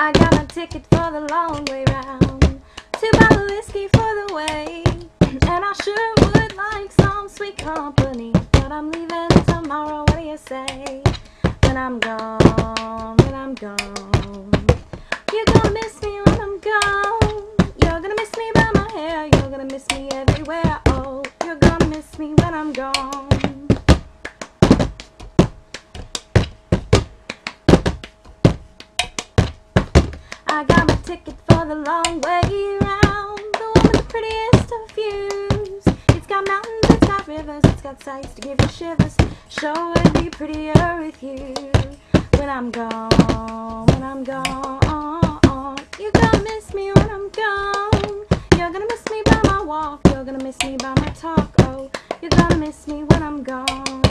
I got my ticket for the long way round. Two bottle whiskey for the way. And I sure would like some sweet company. But I'm leaving tomorrow, what do you say? When I'm gone, when I'm gone. You're gonna miss me when I'm gone. You're gonna miss me by my hair. You're gonna miss me everywhere. Oh, you're gonna miss me when I'm gone. I got my ticket for the long way round. The one with the prettiest of views. It's got mountains, it's got rivers, it's got sights to give you shivers. Sure would be prettier with you. When I'm gone, when I'm gone. You're gonna miss me when I'm gone. You're gonna miss me by my walk. You're gonna miss me by my talk. Oh, you're gonna miss me when I'm gone.